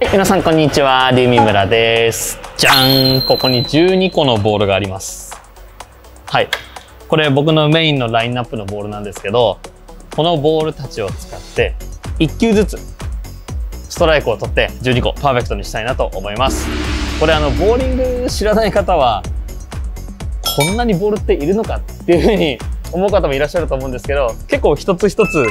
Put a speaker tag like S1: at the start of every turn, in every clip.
S1: 皆さんこんにちは、リュウミ村です。じゃんここに12個のボールがあります。はい。これ僕のメインのラインナップのボールなんですけど、このボールたちを使って、1球ずつ、ストライクを取って12個パーフェクトにしたいなと思います。これあの、ボーリング知らない方は、こんなにボールっているのかっていうふうに思う方もいらっしゃると思うんですけど、結構一つ一つ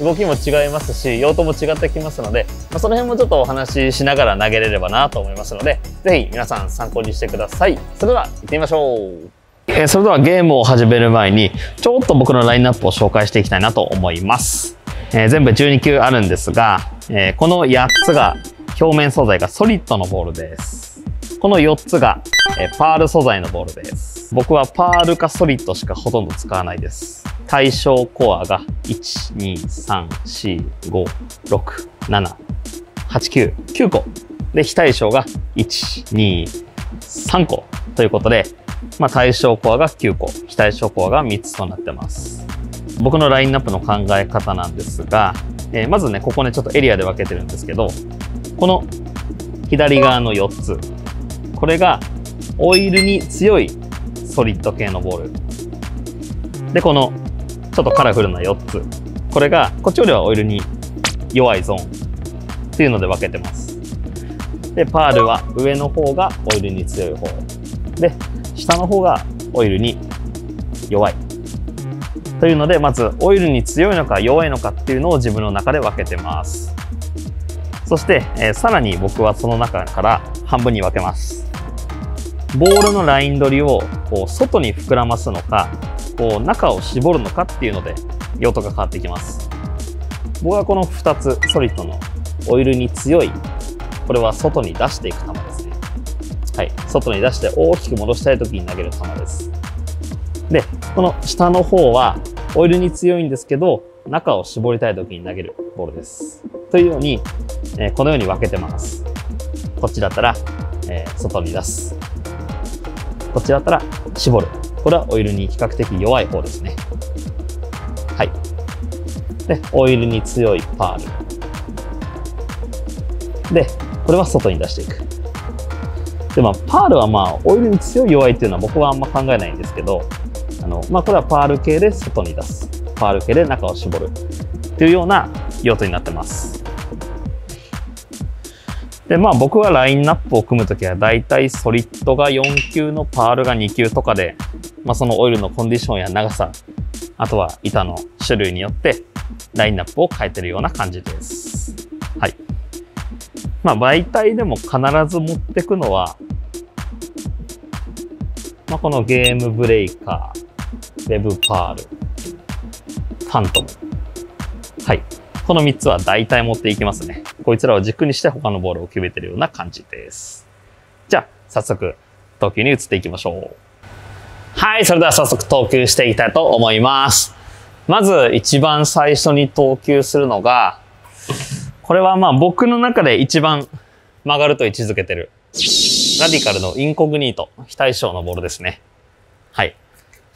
S1: 動きも違いますし用途も違ってきますので、まあ、その辺もちょっとお話ししながら投げれればなと思いますのでぜひ皆さん参考にしてください。それでは行ってみましょう、えそれではゲームを始める前にちょっと僕のラインナップを紹介していきたいなと思います、えー全部12球あるんですが、えーこの8つが表面素材がソリッドのボールです。この4つが、えパール素材のボールです。僕はパールかソリッドしかほとんど使わないです。対象コアが123456789個。で非対称が123個。ということで、まあ、対象コアが9個。非対称コアが3つとなってます。僕のラインナップの考え方なんですが、えーまずねここねちょっとエリアで分けてるんですけどこの左側の4つ。これがオイルに強いソリッド系のボール。でこのちょっとカラフルな4つ。これがこっちよりはオイルに弱いゾーン。っていうので分けてます。でパールは上の方がオイルに強い方。で下の方がオイルに弱い。というのでまずオイルに強いのか弱いのかっていうのを自分の中で分けてます。そして、えーさらに僕はその中から半分に分けますボールのライン取りをこう外に膨らますのかこう中を絞るのかっていうので用途が変わってきます。僕はこの2つソリッドのオイルに強い。これは外に出していく球ですね。はい。外に出して大きく戻したい時に投げる球です。でこの下の方はオイルに強いんですけど中を絞りたい時に投げるボールです。というように、えこのように分けてます。こっちだったら、え外に出す。こっちだったら絞る。これはオイルに比較的弱い方ですね。はい。でオイルに強いパール。でこれは外に出していく。でまあパールはまあオイルに強い弱いっていうのは僕はあんま考えないんですけどあの、まあ、これはパール系で外に出す。パール系で中を絞る。っていうような用途になってます。でまあ僕はラインナップを組むときはだいたいソリッドが4球のパールが2球とかで、まあ、そのオイルのコンディションや長さあとは板の種類によってラインナップを変えてるような感じです。はい。まあ媒体でも必ず持ってくのは、まあ、このゲームブレイカーウェブパールファントム。はい。この3つは大体持っていきますね。こいつらを軸にして他のボールを決めてるような感じです。じゃあ、早速、投球に移っていきましょう。はい、それでは早速投球していきたいと思います。まず、一番最初に投球するのが、これはまあ僕の中で一番曲がると位置づけてる、ラディカルのインコグニート、非対称のボールですね。はい。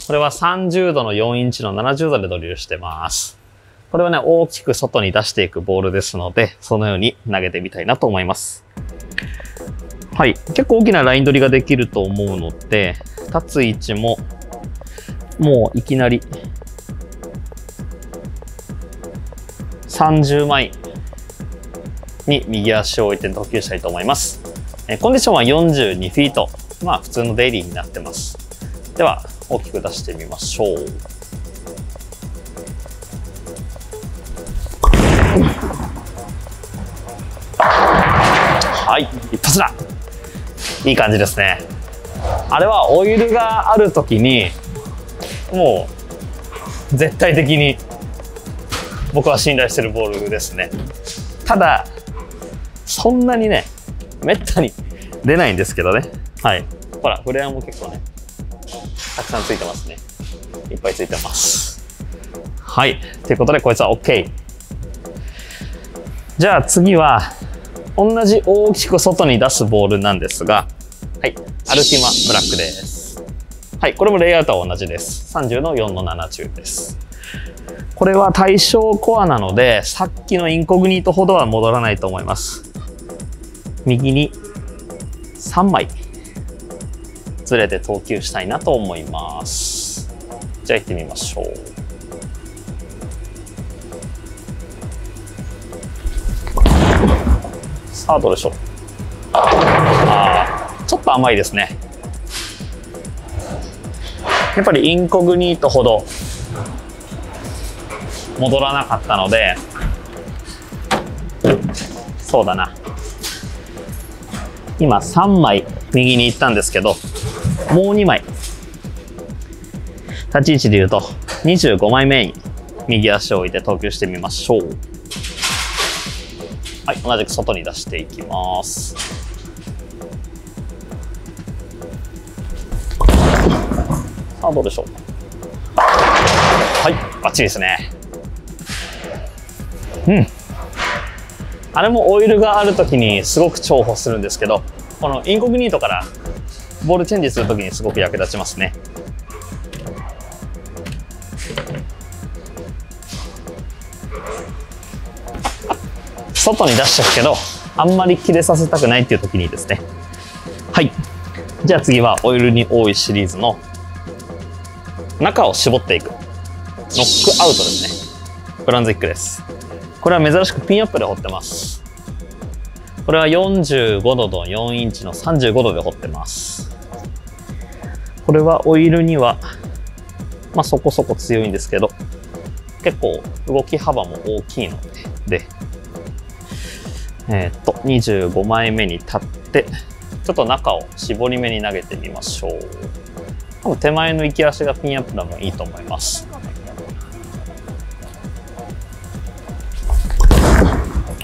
S1: これは30度の4インチの70度でドリルしてます。これはね、大きく外に出していくボールですので、そのように投げてみたいなと思います。はい。結構大きなライン取りができると思うので、立つ位置も、もういきなり、30枚に右足を置いて投球したいと思います。コンディションは42フィート。まあ普通のデイリーになってます。では、大きく出してみましょう。はい、一発だ。いい感じですね。あれはオイルがあるときに、もう絶対的に僕は信頼してるボールですね。ただ、そんなにね、めったに出ないんですけどね。はい。ほら、フレアも結構ね、たくさんついてますね。いっぱいついてます。はい。ということで、こいつは OK。じゃあ次は、同じ大きく外に出すボールなんですが、はい。アルティマブラックです。はい。これもレイアウトは同じです。30の4の7中です。これは対象コアなので、さっきのインコグニートほどは戻らないと思います。右に3枚ずれて投球したいなと思いますじゃあ行ってみましょうさあどうでしょう。あちょっと甘いですね。やっぱりインコグニートほど戻らなかったのでそうだな。今3枚右に行ったんですけどもう2枚。立ち位置で言うと25枚目に右足を置いて投球してみましょう。はい同じく外に出していきます。さあどうでしょう。はいバッチリですね。うん。あれもオイルがある時にすごく重宝するんですけどこのインコグニートからボールチェンジする時にすごく役立ちますね。外に出しちゃうけどあんまり切れさせたくないっていう時にですね。はい。じゃあ次はオイルに多いシリーズの中を絞っていく。ノックアウトですね。ブランズイックです。これは珍しくピンアップで掘ってます。これは45度の4インチの35度で掘ってます。これはオイルにはまあそこそこ強いんですけど結構動き幅も大きいのででえー、っと25枚目に立ってちょっと中を絞り目に投げてみましょう。多分手前の行き足がピンアップでもいいと思います。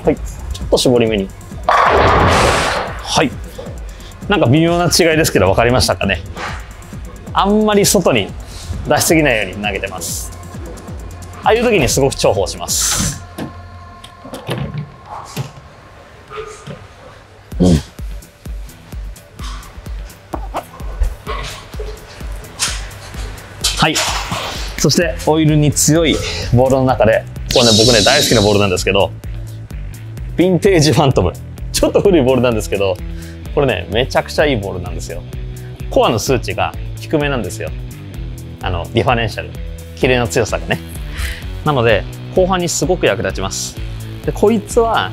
S1: はい。ちょっと絞り目に。はい。なんか微妙な違いですけど分かりましたかね。あんまり外に出しすぎないように投げてます。ああいう時にすごく重宝します。はい。そしてオイルに強いボールの中でこれね僕ね大好きなボールなんですけどヴィンテージファントム。ちょっと古いボールなんですけどこれねめちゃくちゃいいボールなんですよ。コアの数値が低めなんですよ。あのディファレンシャル。キレの強さがね。なので後半にすごく役立ちます。でこいつは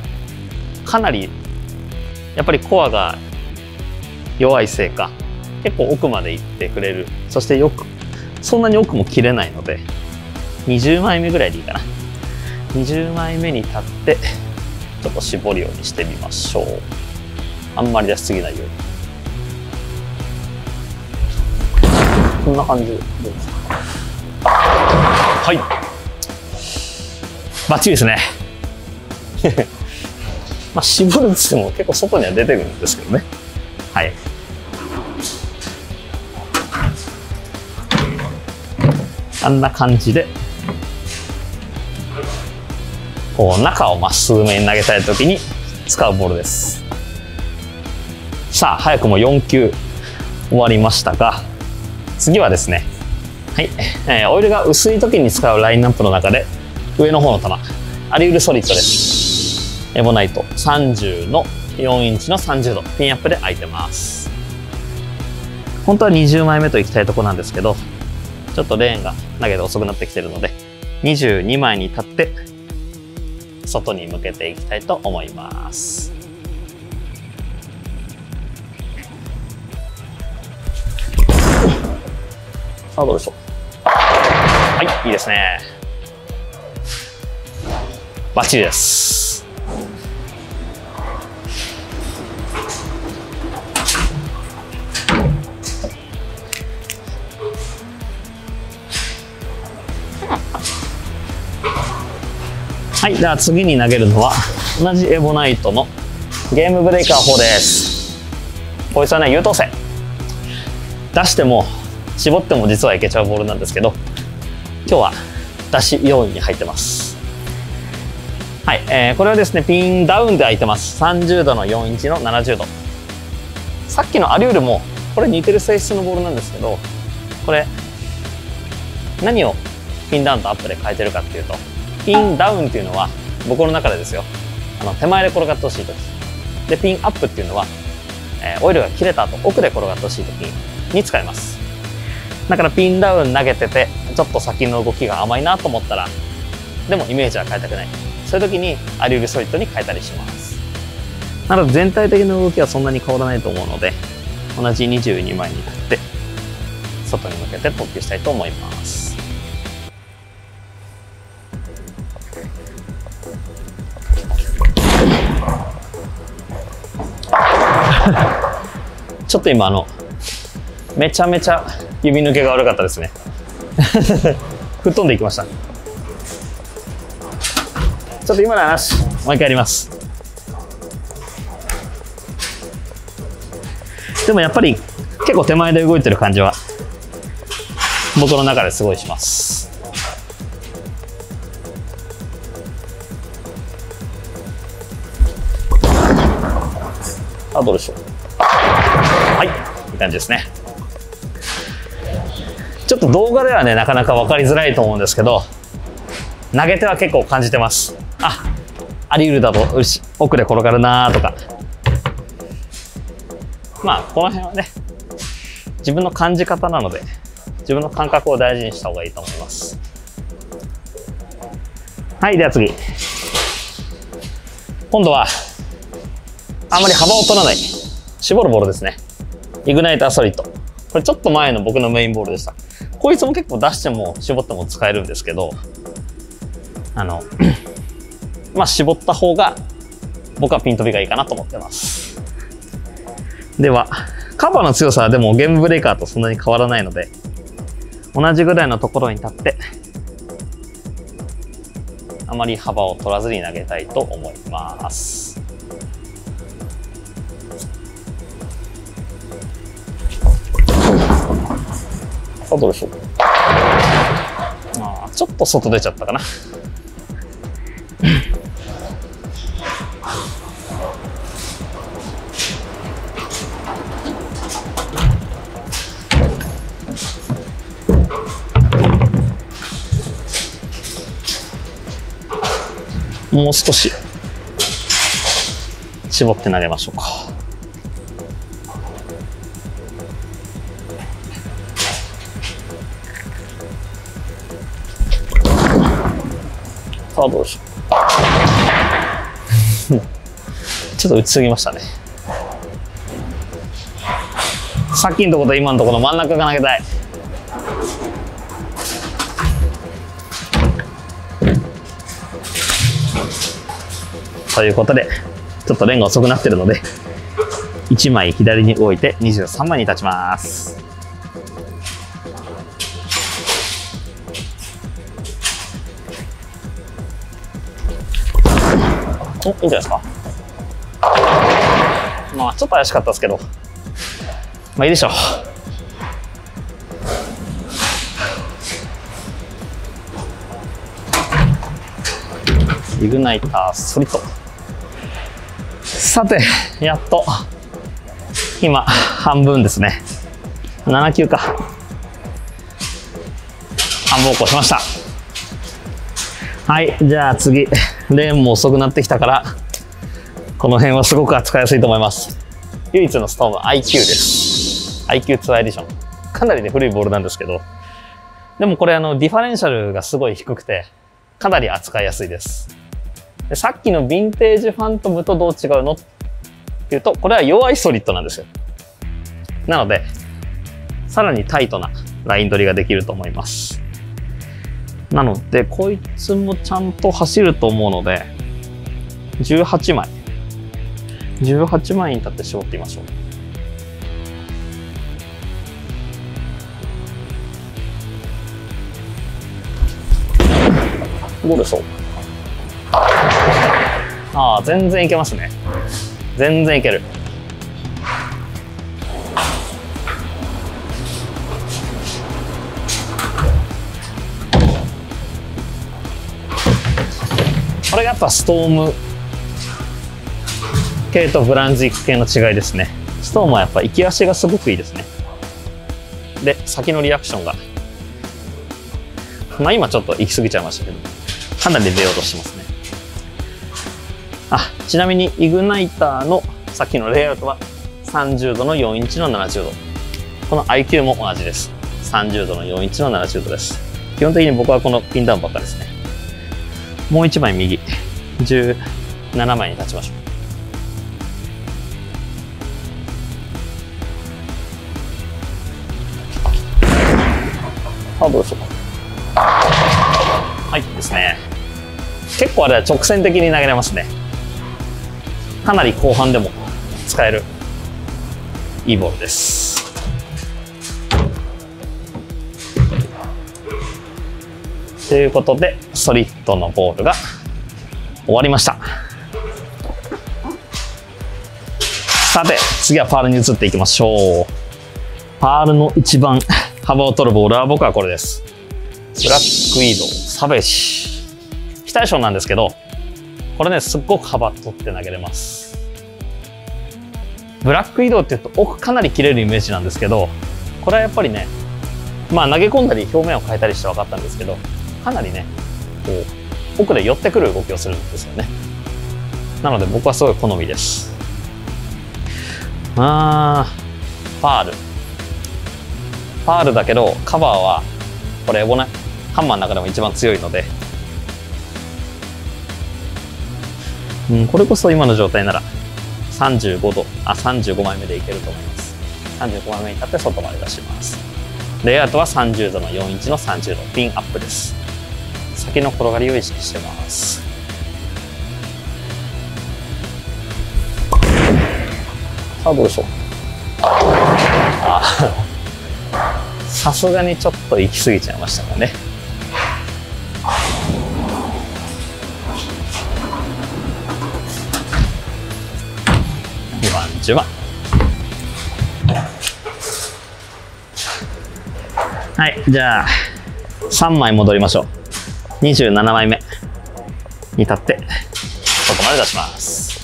S1: かなりやっぱりコアが弱いせいか結構奥まで行ってくれる。そしてよくそんなに奥も切れないので20枚目ぐらいでいいかな。20枚目に立ってちょっと絞るようにしてみましょう。あんまり出しすぎないように。こんな感じでどうです。かはい。バッチリですね。まあ絞るっつっても結構外には出てくるんですけどね。はい。あんな感じで。こう中をまっすぐめに投げたい時に使うボールです。さあ早くも4球終わりましたが次はですねはい、えー、オイルが薄い時に使うラインナップの中で上の方の球アリウルソリッドです。エボナイト30の4インチの30度ピンアップで空いてます。本当は20枚目といきたいとこなんですけどちょっとレーンが投げて遅くなってきてるので22枚に立って外に向けていきたいと思います。さあどうでしょう。はいいいですね。バッチリです。はい、では次に投げるのは同じエボナイトのゲームブレイカー4です。こいつはね優等生。出しても絞っても実はいけちゃうボールなんですけど今日は出し4位に入ってます。はい、えー、これはですねピンダウンで空いてます。30度の4インチの70度。さっきのアリュールもこれ似てる性質のボールなんですけどこれ何をピンダウンとアップで変えてるかっていうとピンダウンっていうのは僕の中でですよ。あの手前で転がってほしい時。でピンアップっていうのは、えー、オイルが切れた後奥で転がってほしい時に使います。だからピンダウン投げててちょっと先の動きが甘いなと思ったらでもイメージは変えたくない。そういう時にアリウルソリッドに変えたりします。なので全体的な動きはそんなに変わらないと思うので同じ22枚に立って外に向けて投球したいと思います。ちょっと今あのめちゃめちゃ指抜けが悪かったですね。吹っ飛んでいきました。ちょっと今の話もう一回やります。でもやっぱり結構手前で動いてる感じは僕の中ですごいします。どうでしょう。はい。いい感じですね。ちょっと動画ではねなかなか分かりづらいと思うんですけど投げ手は結構感じてます。ああり得るだと奥で転がるなとか。まあこの辺はね自分の感じ方なので自分の感覚を大事にした方がいいと思います。はいでは次。今度はあまり幅を取らない。絞るボールですね。イグナイターソリッドこれちょっと前の僕のメインボールでした。こいつも結構出しても絞っても使えるんですけどあの まあ絞った方が僕はピン飛びがいいかなと思ってます。ではカバーの強さはでもゲームブレーカーとそんなに変わらないので同じぐらいのところに立ってあまり幅を取らずに投げたいと思います。あどうでしょうあちょっと外出ちゃったかなもう少し絞って投げましょうか。あどうしょう。ちょっと打ちすぎましたね。さっきのとこと今のところ真ん中が投げたい。ということで、ちょっとレンが遅くなってるので、1枚左に置いて23枚に立ちます。お、いいんじゃないですか？まあ、ちょっと怪しかったですけど、まあいいでしょう。イグナイターソリッド。さて、やっと、今、半分ですね。7球か。半分を越しました。はい、じゃあ次、レーンも遅くなってきたから、この辺はすごく扱いやすいと思います。唯一のストーム IQ です。IQ2 エディション。かなりね、古いボールなんですけど、でもこれあの、ディファレンシャルがすごい低くて、かなり扱いやすいです。でさっきの Vintage Phantom とどう違うのっていうと、これは弱いソリッドなんですよ。なので、さらにタイトなライン取りができると思います。なので、こいつもちゃんと走ると思うので、18枚。18枚に立って絞ってみましょう。どうでしょう？ああ、全然いけますね。全然いける。っぱストーム系とブランジック系の違いですね。ストームはやっぱ行き足がすごくいいですね。で、先のリアクションが。まあ今ちょっと行き過ぎちゃいましたけど、かなり出ようとしてますね。あちなみにイグナイターのさっきのレイアウトは30度の4インチの70度。この IQ も同じです。30度の4インチの70度です。基本的に僕はこのピンダウンばっかですね。もう1枚右。17枚に立ちましょう。あ、どうでしょうか。はい、ですね。結構あれは直線的に投げれますね。かなり後半でも使えるいいボールです。ということで、ストリットのボールが終わりました。さて、次はパールに移っていきましょう。パールの一番幅を取るボールは僕はこれです。ブラックウィード、サベージ。非対称なんですけど、これね、すっごく幅取って投げれます。ブラック移動って言うと奥かなり切れるイメージなんですけど、これはやっぱりね、まあ投げ込んだり表面を変えたりして分かったんですけど、かなりね、こう、奥で寄ってくる動きをするんですよね。なので僕はすごい好みです。あー、ファール。ファールだけど、カバーは、これ、ね、ハンマーの中でも一番強いので、うん、これこそ今の状態なら35度、あ、35枚目でいけると思います。35枚目に立って外まで出します。レイアウトは30度の4インチの30度、ピンアップです。先の転がりを意識してます。さあ、どうでしょう？あさすがにちょっと行き過ぎちゃいましたかね。2番、10番。はい、じゃあ、3枚戻りましょう。27枚目に立って、ここまで出します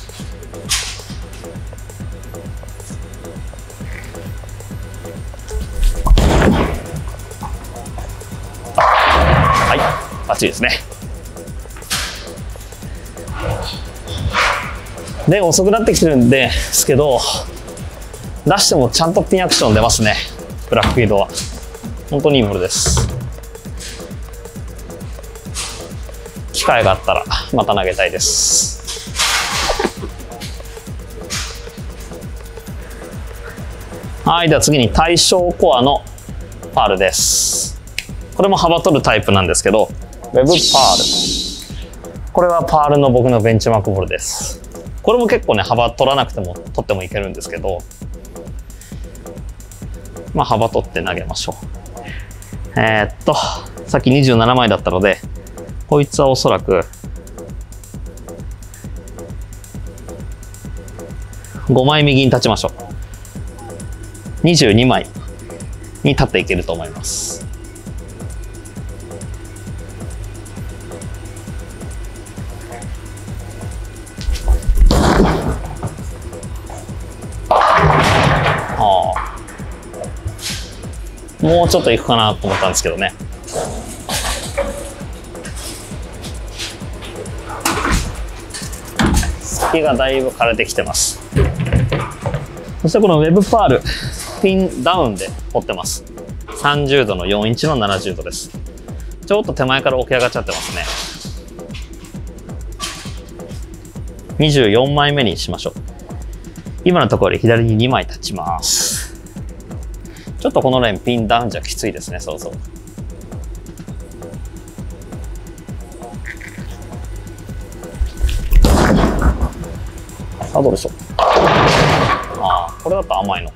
S1: はい。バッチリですね。で、遅くなってきてるんですけど、出してもちゃんとピンアクション出ますね。ブラックフィードは。本当にいいものです。機会があったらまた投げたいです。はい、では次に対象コアのパールです。これも幅取るタイプなんですけど、ウェブパール。これはパールの僕のベンチマークボールです。これも結構ね、幅取らなくても取ってもいけるんですけど、まあ幅取って投げましょう。えー、っと、さっき27枚だったので、こいつはおそらく、5枚右に立ちましょう。22枚に立っていけると思います。もうちょっといくかなと思ったんですけどね。先がだいぶ枯れてきてます。そしてこのウェブパール、ピンダウンで掘ってます。30度の4インチの70度です。ちょっと手前から起き上がっちゃってますね。24枚目にしましょう。今のところで左に2枚立ちます。ちょっとこのレーンピンダウンじゃきついですね、そろそろ。さあ、どうでしょう。ああ、これだと甘いのか。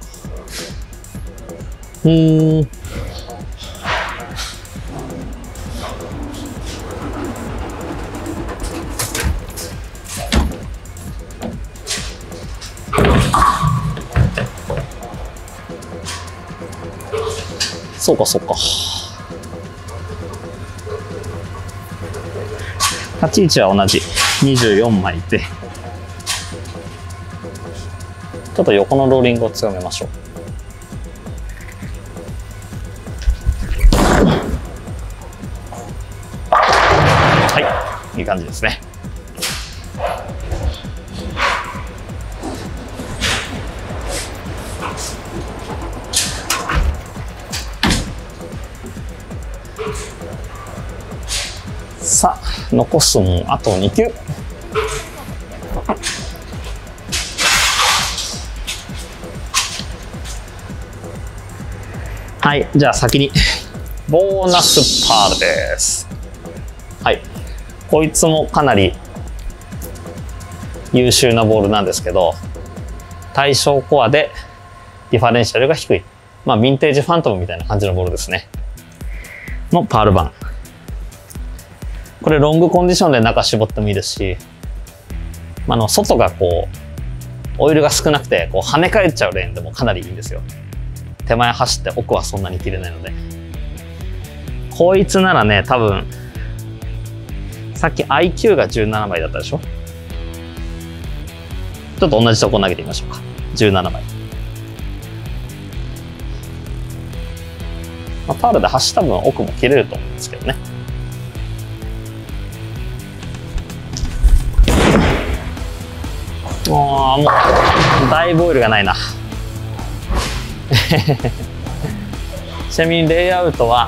S1: うん。そうかそうか。立ち位置は同じ。24枚で。ちょっと横のローリングを強めましょう。はい、いい感じですね。さあ残すもあと2球。はい、じゃあ先に、ボーナスパールです。はい。こいつもかなり優秀なボールなんですけど、対称コアでディファレンシャルが低い。まあ、 Vintage Phantom みたいな感じのボールですね。のパール版。これロングコンディションで中絞ってもいいですし、あの、外がこう、オイルが少なくて、こう跳ね返っちゃうレーンでもかなりいいんですよ。手前走って奥はそんなに切れないので。こいつならね、多分、さっき IQ が17枚だったでしょ？ちょっと同じとこ投げてみましょうか。17枚。まあ、パールで走った分奥も切れると思うんですけどね。もう、もう、だいぶオイルがないな。ちなみにレイアウトは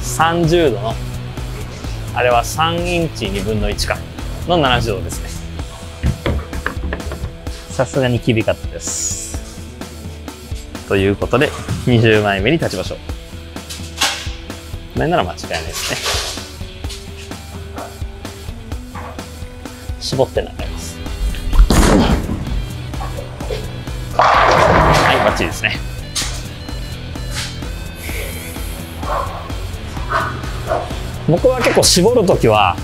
S1: 30度のあれは3インチ2分の1か。の70度ですね。さすがに厳かったです。ということで20枚目に立ちましょう。これなら間違いないですね。絞って流れます。はいバッチリですね。僕は結構絞る時は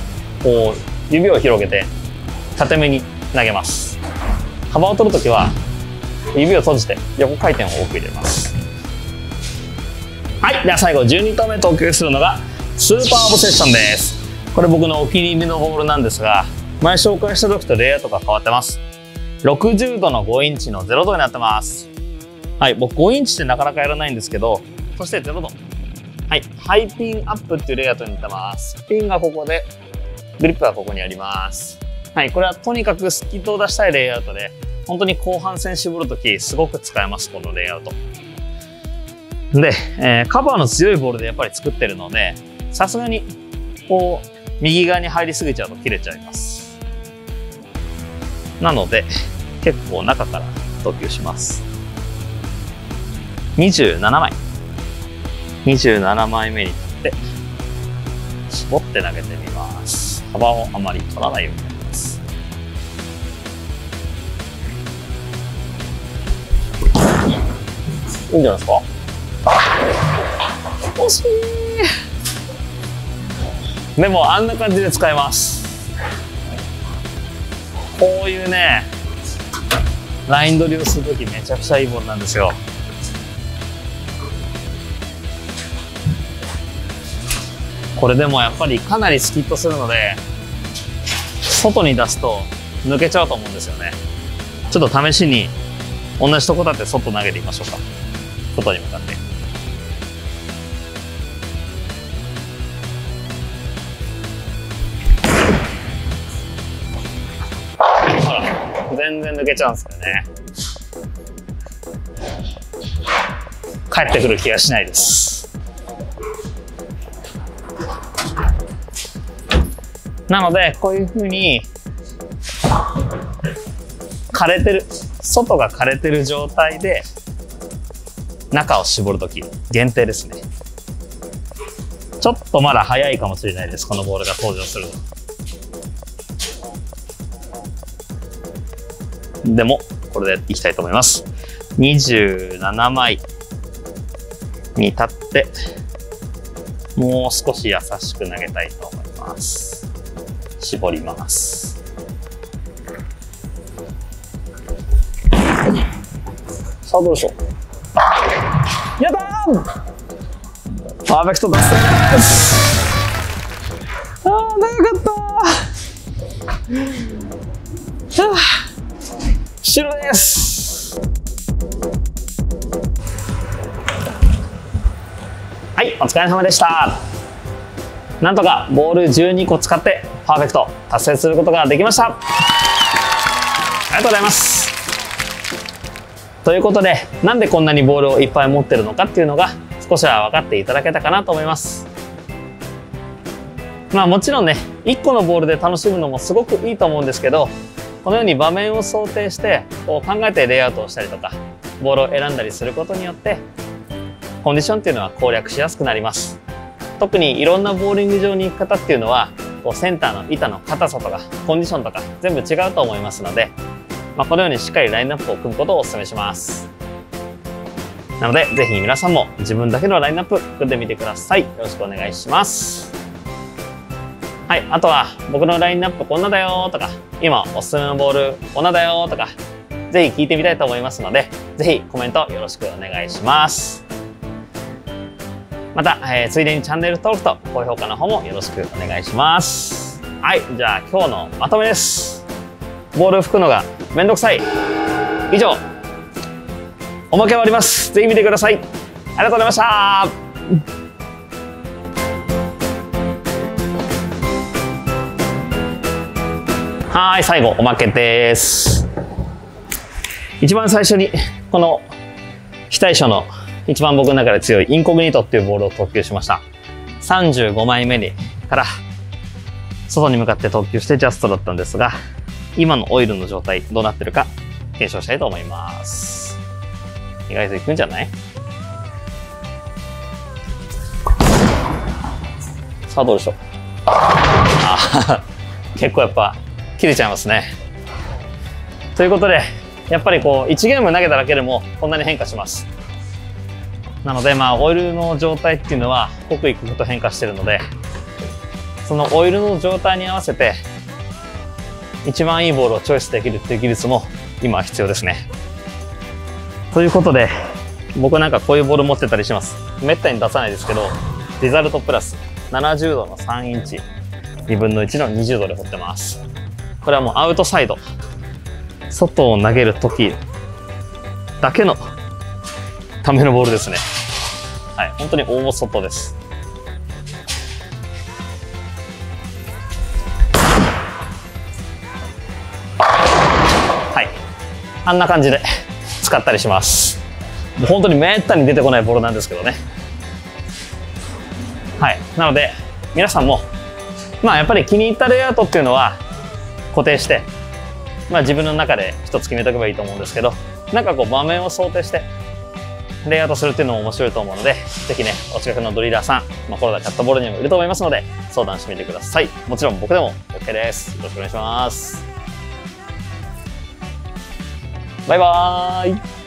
S1: こう指を広げて縦目に投げます。幅を取る時は指を閉じて横回転を多く入れます。はいでは最後12投目投球するのがスーパーオブセッションです。これ僕のお気に入りのボールなんですが前紹介した時とレイアウトが変わってます。60度の5インチの0度になってます。はい僕5インチってなかなかやらないんですけどそして0度。はい。ハイピンアップっていうレイアウトになってます。ピンがここで、グリップがここにあります。はい。これはとにかくスキットを出したいレイアウトで、本当に後半戦絞るとき、すごく使えます、このレイアウト。で、えー、カバーの強いボールでやっぱり作ってるので、さすがに、こう、右側に入りすぎちゃうと切れちゃいます。なので、結構中から投球します。27枚。27枚目に立って絞って投げてみます。幅をあまり取らないようになります。いいんじゃないですか？惜しい。でもあんな感じで使えます。こういうねライン取りをするときめちゃくちゃいいボールなんですよ。これでもやっぱりかなりスキッとするので外に出すと抜けちゃうと思うんですよね。ちょっと試しに同じとこだって外投げてみましょうか。外に向かって。ほら全然抜けちゃうんですよね。帰ってくる気がしないです。なので、こういうふうに、枯れてる、外が枯れてる状態で、中を絞るとき、限定ですね。ちょっとまだ早いかもしれないです、このボールが登場するの。でも、これでいきたいと思います。27枚に立って、もう少し優しく投げたいと思います。絞ります。さあどうでしょう？やったー！パーフェクトです。ああ長かったはあ白です。はいお疲れ様でした。なんとかボール12個使ってパーフェクト達成することができました。ありがとうございます。ということでなんでこんなにボールをいっぱい持ってるのかっていうのが少しは分かっていただけたかなと思います。まあもちろんね、1個のボールで楽しむのもすごくいいと思うんですけど、このように場面を想定してこう考えてレイアウトをしたりとか、ボールを選んだりすることによって、コンディションっていうのは攻略しやすくなります。特にいろんなボーリング場に行く方っていうのは、こうセンターの板の硬さとかコンディションとか全部違うと思いますので、まあ、このようにしっかりラインナップを組むことをお勧めします。なので、ぜひ皆さんも自分だけのラインナップ組んでみてください。よろしくお願いします。はい、あとは僕のラインナップこんなだよとか、今おすすめのボールこんなだよとか、ぜひ聞いてみたいと思いますので、ぜひコメントよろしくお願いします。また、えー、ついでにチャンネル登録と高評価の方もよろしくお願いします。はい、じゃあ今日のまとめです。ボール拭くのがめんどくさい。以上、おまけ終わります。ぜひ見てください。ありがとうございました。はい、最後、おまけです。一番最初に、この非対称の一番僕の中で強いインコグニトっていうボールを投球しました。35枚目にから外に向かって投球してジャストだったんですが、今のオイルの状態どうなってるか検証したいと思います。意外といくんじゃない？さあどうでしょう？あ 結構やっぱ切れちゃいますねということでやっぱりこう1ゲーム投げただけでもこんなに変化しますなのでまあオイルの状態っていうのは刻一刻と変化してるのでそのオイルの状態に合わせて一番いいボールをチョイスできるっていう技術も今は必要ですねということで、僕なんかこういうボール持ってたりします。めったに出さないですけど、リザルトプラス70度の3インチ、2分の1の20度で掘ってます。これはもうアウトサイド。外を投げるときだけのためのボールですね。はい、本当に大外です。はい。あんな感じで使ったりしますもう本当にめったに出てこないボールなんですけどねはいなので皆さんもまあやっぱり気に入ったレイアウトっていうのは固定してまあ自分の中で一つ決めておけばいいと思うんですけどなんかこう場面を想定してレイアウトするっていうのも面白いと思うので、ぜひね、お近くのドリーダーさん、まあ、コロナキャットボールにもいると思いますので、相談してみてください。もちろん僕でも OK です。よろしくお願いします。バイバーイ